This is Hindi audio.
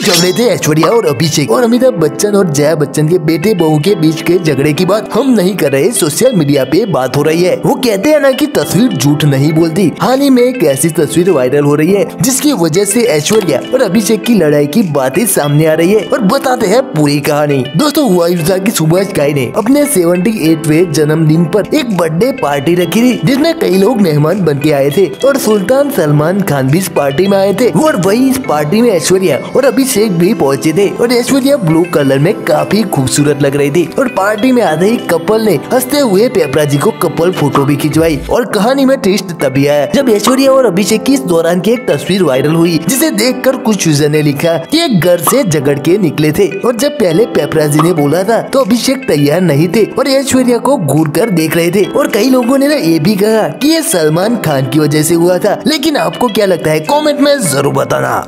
क्यों झगड़े थे ऐश्वर्या और अभिषेक और अमिताभ बच्चन और जया बच्चन के बेटे बहू के बीच के झगड़े की बात हम नहीं कर रहे सोशल मीडिया पे बात हो रही है। वो कहते हैं ना कि तस्वीर झूठ नहीं बोलती। हाल ही में एक ऐसी तस्वीर वायरल हो रही है, जिसकी वजह से ऐश्वर्या और अभिषेक की लड़ाई की बातें सामने आ रही है और बताते हैं पूरी कहानी। दोस्तों, हुआ यूजा की सुभाष गाय ने अपने सेवेंटी एटवे जन्मदिन पर एक बर्थडे पार्टी रखी थी, जिसमें कई लोग मेहमान बन के आए थे और सुल्तान सलमान खान भी इस पार्टी में आए थे। और वही इस पार्टी में ऐश्वर्या और अभिषेक भी पहुँचे थे और ऐश्वर्या ब्लू कलर में काफ़ी खूबसूरत लग रही थी। और पार्टी में आते ही कपल ने हँसते हुए पेपरा जी को कपल फ़ोटो भी खिंचवाई और कहानी में ट्विस्ट तभी आया, जब ऐश्वर्या और अभिषेक की इस दौरान की एक तस्वीर वायरल हुई, जिसे देखकर कुछ यूज़र ने लिखा की एक घर ऐसी झगड़ के निकले थे। और जब पहले पेपरा जी ने बोला था तो अभिषेक तैयार नहीं थे और ऐश्वर्या को घूर कर देख रहे थे। और कई लोगों ने ना ये भी कहा कि ये सलमान खान की वजह से हुआ था। लेकिन आपको क्या लगता है? कमेंट में ज़रूर बताना।